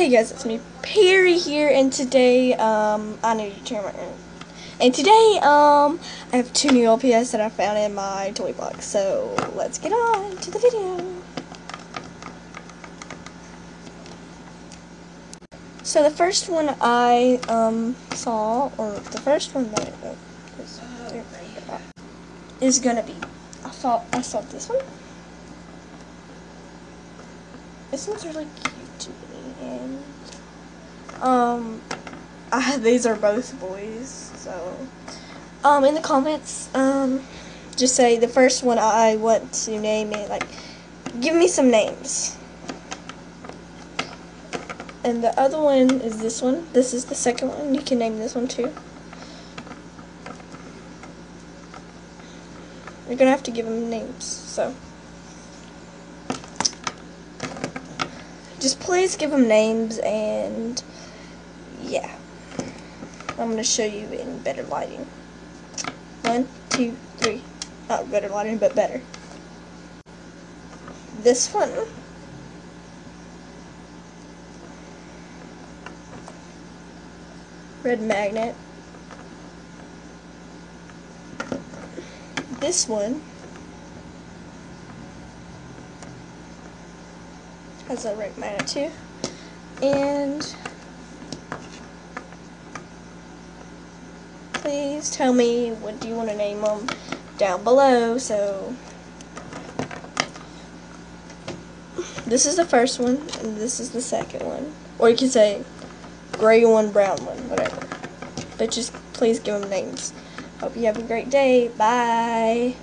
Hey guys, it's me, Perry here, and today, um, I need to turn my, and today, um, I have two new LPS that I found in my toy box, so let's get on to the video. So the first one I, um, saw, or the first one that, I, uh, is, is gonna be, I thought, I saw this one. This one's really cute to me, and um, I, these are both boys. So, um, in the comments, um, just say the first one I want to name it. Like, give me some names. And the other one is this one. This is the second one. You can name this one too. You're gonna have to give them names. So. Just please give them names and yeah. I'm gonna show you in better lighting. One two three. Not better lighting but better. This one. Red magnet. This one has a red magnet too. And please tell me what do you want to name them down below. So this is the first one, and this is the second one. Or you can say gray one, brown one, whatever. But just please give them names. Hope you have a great day. Bye.